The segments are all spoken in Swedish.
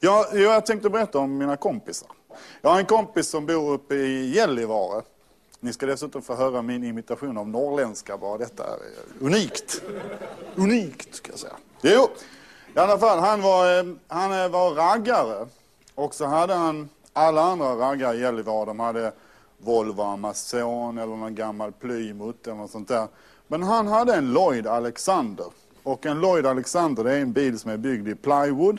Ja, jag tänkte berätta om mina kompisar. Jag har en kompis som bor uppe i Gällivare. Ni ska dessutom få höra min imitation av norrländska bara. Detta är eh, unikt. Unikt, ska jag säga. Jo, i alla fall, han var, eh, han eh, var raggare. Och så hade han alla andra raggare i Gällivare. De hade Volvo Amazon eller någon gammal Plymouth eller något sånt där. Men han hade en Lloyd Alexander. Och en Lloyd Alexander det är en bil som är byggd i plywood.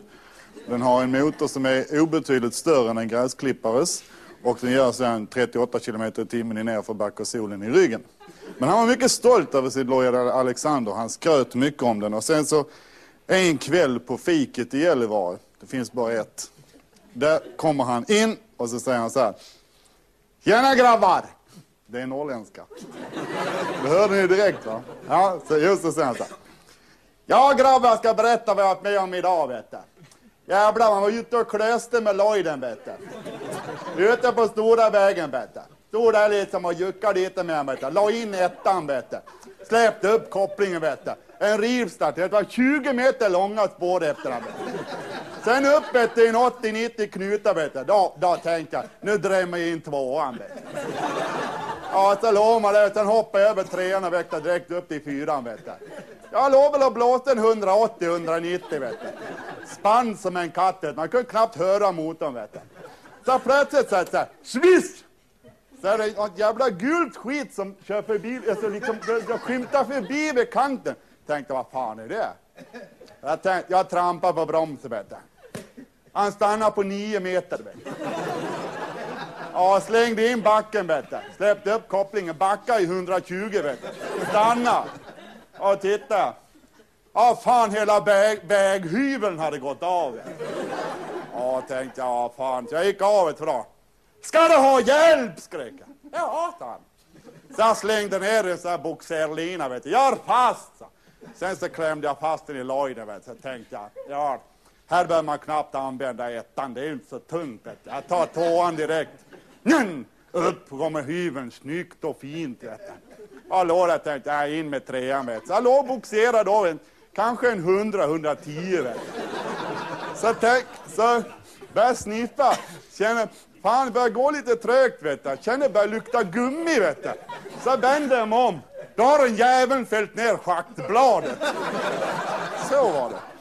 Den har en motor som är obetydligt större än en gräsklippares. Och den gör sedan 38 km i timmen i nerförbacke och solen i ryggen. Men han var mycket stolt över sin Lloyd Alexander. Han skröt mycket om den. Och sen så en kväll på fiket i Gällivare, det finns bara ett. Där kommer han in och så säger han så här. Tjena grabbar! Det är norrländska. Det hörde ni direkt va? Ja, så just så säger han så här. Ja grabbar, jag ska berätta vad jag har varit med om idag vet du. Jävlar, man var ute och klöste med Lloyden vet du. Ute på stora vägen vet du. Stod där liksom och juckade lite med mig. La in ettan vet du. Släppte upp kopplingen vet du. En rivstart, det var 20 meter långa spår efter honom. Sen upp efter en 80-90 knutar vet du. Då, då tänkte jag, nu drämmer jag in tvåan vet du. Ja, så låg man där, sen hoppade jag över trean och väckte direkt upp till fyran vet du. Jag låg väl och blåste en 180-190 vet du. Spann som en katt, man kunde knappt höra motorn vet du. Så plötsligt så här, sviss! Så är det något jävla gult skit som kör förbi, alltså liksom, jag skymtar förbi vid kanten. Tänkte, vad fan är det? Jag, tänkte, jag trampar på bromsen, vet du. Han stannar på nio meter, vet du. Ja, slängde in backen, vet du. Släppte upp kopplingen, backade i 120, vet du. Stanna. Och titta. Ja, fan, hela väg, väghyveln hade gått av. Ja, tänkte jag, ja, fan. Så jag gick av ett bra. Ska du ha hjälp? skrek jag. Ja, han. Så jag slängde ner en sån här boxerlina, vet du. Gör fast! Så. Sen så klämde jag fast den i lojden, vet du. Så tänkte jag, ja, här behöver man knappt använda ettan, det är inte så tungt. Vet du. Jag tar tvåan direkt. Nyn! Upp kommer hyveln, snyggt och fint. Vet du. Jag låg där tänkte, jag in med trean. Vet du. Så jag låg och boxerade då, du kanske en 100-110. Så, tänk, så börjar sniffa, känner, fan det börjar gå lite trögt vet du. Känner börjar lukta gummi vet du. Så vänder jag mig om. Då har en jäveln fällt ner schaktbladet. Så var det.